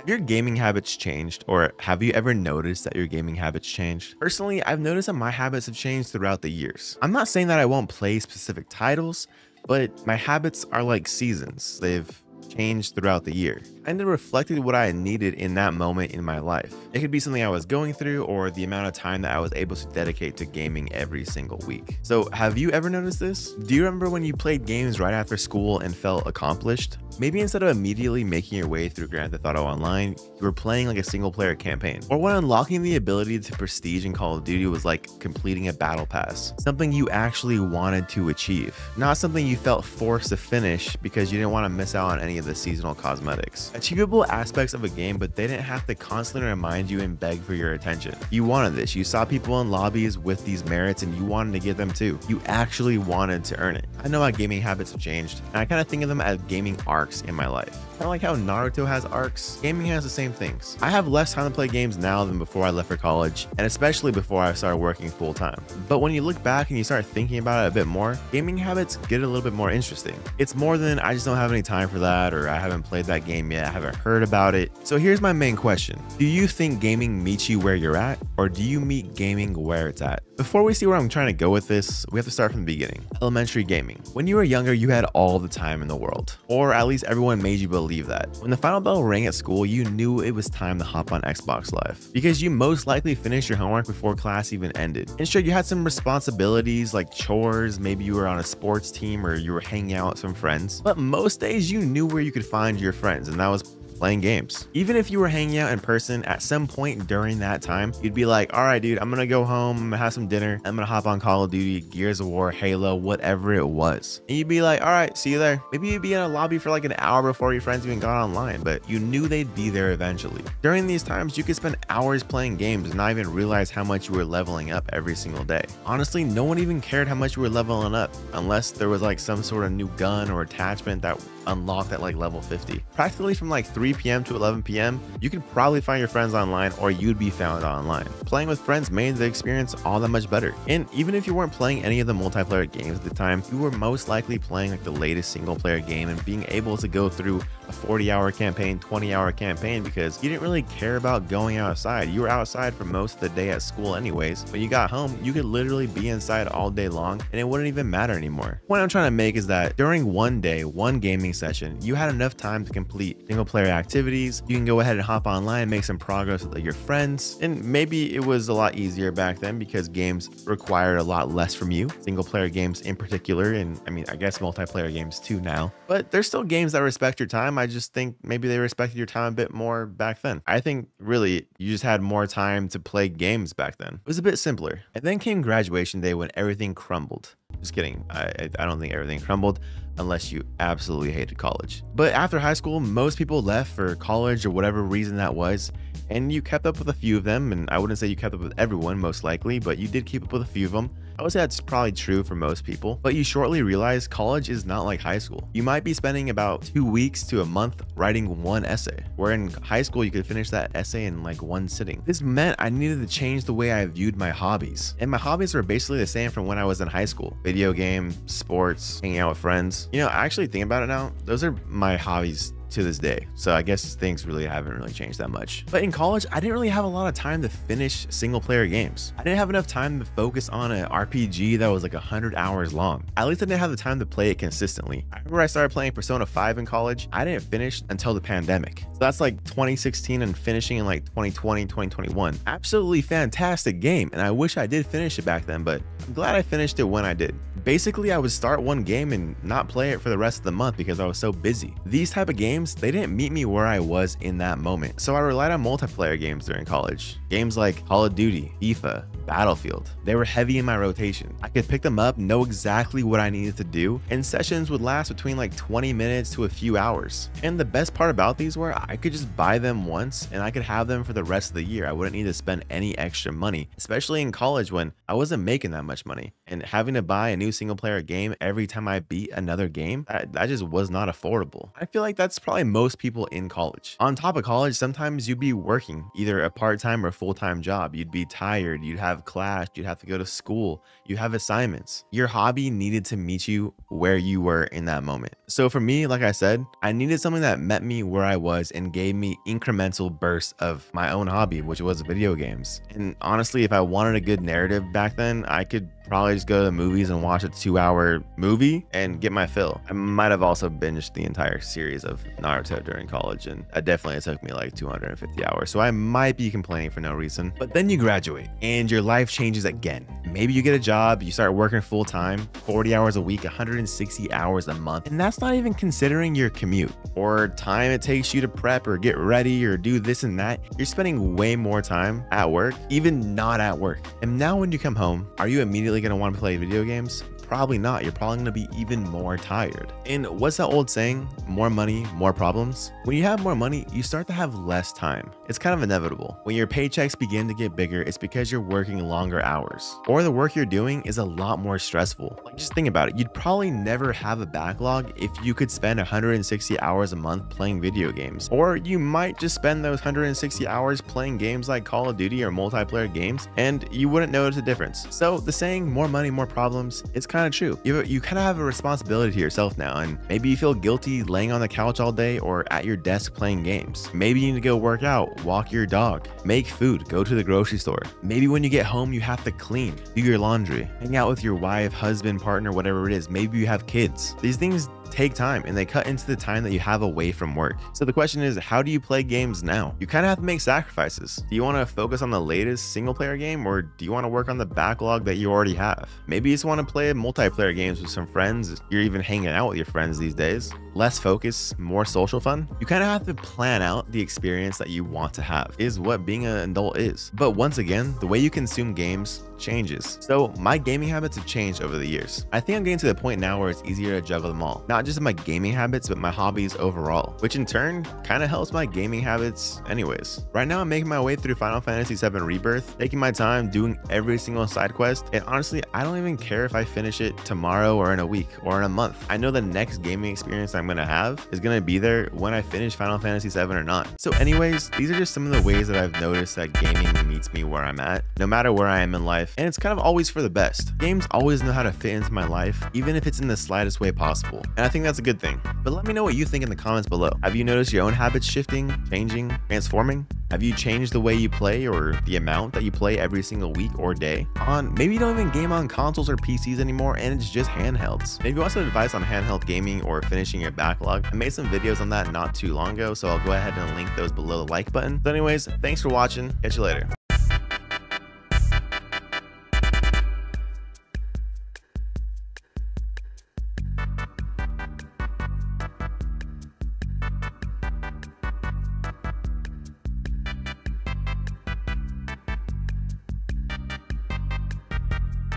Have your gaming habits changed or have you ever noticed that your gaming habits changed? Personally, I've noticed that my habits have changed throughout the years. I'm not saying that I won't play specific titles, but my habits are like seasons. They've changed throughout the year kind of reflected what I needed in that moment in my life. It could be something I was going through or the amount of time that I was able to dedicate to gaming every single week. So have you ever noticed this? Do you remember when you played games right after school and felt accomplished? Maybe instead of immediately making your way through Grand Theft Auto Online, you were playing like a single player campaign. Or when unlocking the ability to prestige in Call of Duty was like completing a battle pass, something you actually wanted to achieve, not something you felt forced to finish because you didn't want to miss out on any of the seasonal cosmetics achievable aspects of a game, but they didn't have to constantly remind you and beg for your attention. You wanted this. You saw people in lobbies with these merits and you wanted to get them too. You actually wanted to earn it. I know my gaming habits have changed, and I kind of think of them as gaming arcs in my life. Kind of like how Naruto has arcs, gaming has the same things. I have less time to play games now than before I left for college, and especially before I started working full time. But when you look back and you start thinking about it a bit more, gaming habits get a little bit more interesting. It's more than I just don't have any time for that or I haven't played that game yet, I haven't heard about it. So here's my main question. Do you think gaming meets you where you're at or do you meet gaming where it's at? Before we see where I'm trying to go with this, we have to start from the beginning. Elementary gaming. When you were younger, you had all the time in the world, or at least everyone made you believe that. When the final bell rang at school, you knew it was time to hop on Xbox Live because you most likely finished your homework before class even ended. And sure, you had some responsibilities like chores, maybe you were on a sports team or you were hanging out with some friends, but most days you knew where you could find your friends, and that was playing games. Even if you were hanging out in person at some point during that time, you'd be like, all right, dude, I'm gonna go home, I'm gonna have some dinner, I'm gonna hop on Call of Duty, Gears of War, Halo, whatever it was. And you'd be like, all right, see you there. Maybe you'd be in a lobby for like an hour before your friends even got online, but you knew they'd be there eventually. During these times, you could spend hours playing games and not even realize how much you were leveling up every single day. Honestly, no one even cared how much you were leveling up unless there was like some sort of new gun or attachment that unlocked at like level 50. Practically from like 3 p.m. to 11 p.m., you could probably find your friends online or you'd be found online. Playing with friends made the experience all that much better. And even if you weren't playing any of the multiplayer games at the time, you were most likely playing like the latest single player game and being able to go through a 40 hour campaign, 20 hour campaign because you didn't really care about going outside. You were outside for most of the day at school anyways. When you got home, you could literally be inside all day long and it wouldn't even matter anymore. What I'm trying to make is that during one day, one gaming session, you had enough time to complete single player activities. You can go ahead and hop online, make some progress with your friends. And maybe it was a lot easier back then because games required a lot less from you, single player games in particular. And I mean, I guess multiplayer games too now, but there's still games that respect your time. I just think maybe they respected your time a bit more back then. I think really you just had more time to play games back then. It was a bit simpler. And then came graduation day when everything crumbled. Just kidding. I, I don't think everything crumbled unless you absolutely hated college. But after high school, most people left for college or whatever reason that was, and you kept up with a few of them. And I wouldn't say you kept up with everyone, most likely, but you did keep up with a few of them. I would say that's probably true for most people, but you shortly realize college is not like high school. You might be spending about two weeks to a month writing one essay, where in high school you could finish that essay in like one sitting. This meant I needed to change the way I viewed my hobbies. And my hobbies were basically the same from when I was in high school. Video game, sports, hanging out with friends. You know, actually think about it now, those are my hobbies to this day. So I guess things really haven't really changed that much. But in college, I didn't really have a lot of time to finish single player games. I didn't have enough time to focus on an RPG that was like 100 hours long. At least I didn't have the time to play it consistently. I remember I started playing Persona 5 in college. I didn't finish until the pandemic. So that's like 2016 and finishing in like 2020, 2021. Absolutely fantastic game. And I wish I did finish it back then, but I'm glad I finished it when I did. Basically, I would start one game and not play it for the rest of the month because I was so busy. These type of games, they didn't meet me where I was in that moment. So I relied on multiplayer games during college. Games like Call of Duty, FIFA, Battlefield. They were heavy in my rotation. I could pick them up, know exactly what I needed to do, and sessions would last between like 20 minutes to a few hours. And the best part about these were I could just buy them once and I could have them for the rest of the year. I wouldn't need to spend any extra money, especially in college when I wasn't making that much money. And having to buy a new single player game every time I beat another game, that, that just was not affordable. I feel like that's probably most people in college. On top of college, sometimes you'd be working either a part time or full time job. You'd be tired, you'd have have class, you'd have to go to school, you have assignments. Your hobby needed to meet you where you were in that moment. So for me, like I said, I needed something that met me where I was and gave me incremental bursts of my own hobby, which was video games. And honestly, if I wanted a good narrative back then, I could probably just go to the movies and watch a two hour movie and get my fill. I might have also binged the entire series of Naruto during college, and it definitely took me like 250 hours. So I might be complaining for no reason. But then you graduate and your life changes again. Maybe you get a job, you start working full time, 40 hours a week, 160 hours a month. And that's not even considering your commute or time it takes you to prep or get ready or do this and that. You're spending way more time at work, even not at work. And now when you come home, are you immediately going to want to play video games? Probably not. You're probably going to be even more tired. And what's that old saying? More money, more problems. When you have more money, you start to have less time. It's kind of inevitable. When your paychecks begin to get bigger, it's because you're working longer hours or the work you're doing is a lot more stressful. Like just think about it. You'd probably never have a backlog if you could spend 160 hours a month playing video games. Or you might just spend those 160 hours playing games like Call of Duty or multiplayer games and you wouldn't notice a difference. So the saying more money, more problems, it's kind of true. You, you kind of have a responsibility to yourself now and maybe you feel guilty laying on the couch all day or at your desk playing games. Maybe you need to go work out, walk your dog, make food, go to the grocery store. Maybe when you get home, you have to clean, do your laundry, hang out with your wife, husband, partner, whatever it is. Maybe you have kids. These things take time and they cut into the time that you have away from work. So the question is, how do you play games now? You kind of have to make sacrifices. Do you want to focus on the latest single player game or do you want to work on the backlog that you already have? Maybe you just want to play multiplayer games with some friends. You're even hanging out with your friends these days. Less focus, more social fun. You kind of have to plan out the experience that you want to have is what being an adult is. But once again, the way you consume games changes. So my gaming habits have changed over the years. I think I'm getting to the point now where it's easier to juggle them all. Not just my gaming habits, but my hobbies overall, which in turn kind of helps my gaming habits anyways. Right now I'm making my way through Final Fantasy VII Rebirth, taking my time doing every single side quest, and honestly, I don't even care if I finish it tomorrow or in a week or in a month. I know the next gaming experience I'm gonna have is gonna be there when I finish Final Fantasy VII or not. So anyways, these are just some of the ways that I've noticed that gaming meets me where I'm at, no matter where I am in life life, and it's kind of always for the best. Games always know how to fit into my life, even if it's in the slightest way possible, and I think that's a good thing. But let me know what you think in the comments below. Have you noticed your own habits shifting, changing, transforming? Have you changed the way you play or the amount that you play every single week or day? On maybe you don't even game on consoles or PCs anymore and it's just handhelds. Maybe you want some advice on handheld gaming or finishing your backlog. I made some videos on that not too long ago, so I'll go ahead and link those below the like button. So anyways, thanks for watching. Catch you later.